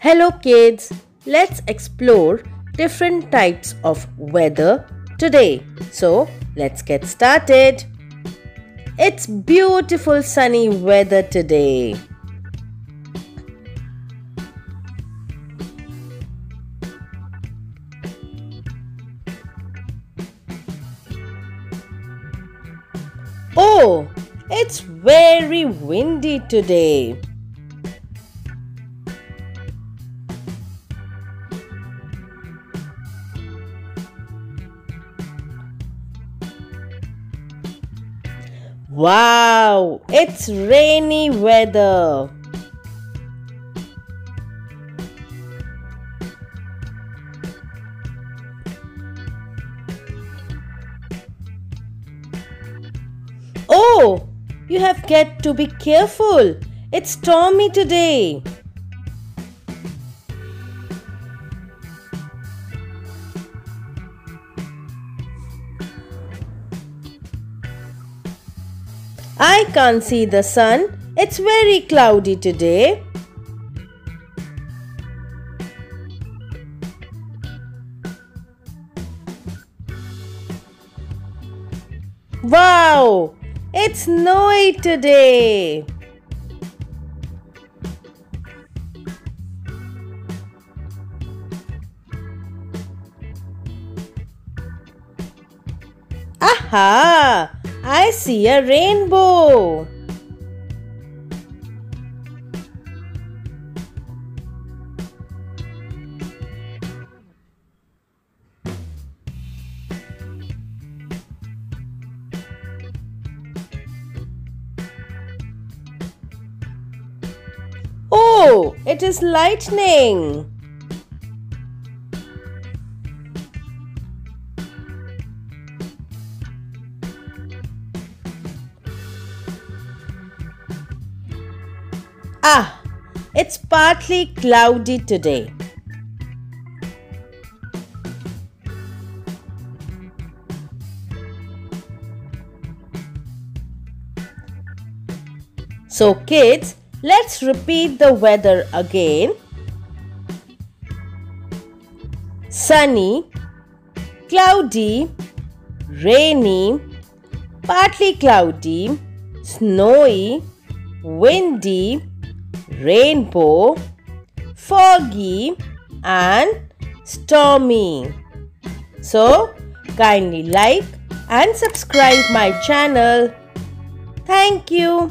Hello kids, let's explore different types of weather today. So let's get started. It's beautiful sunny weather today. Oh, it's very windy today. Wow, it's rainy weather. Oh, you have got to be careful. It's stormy today. I can't see the sun. It's very cloudy today. Wow! It's snowy today. Aha! I see a rainbow. Oh, it is lightning. Ah, it's partly cloudy today. So, kids, let's repeat the weather again. Sunny, cloudy, rainy, partly cloudy, snowy, windy, rainbow, foggy, and stormy. So, kindly like and subscribe my channel. Thank you.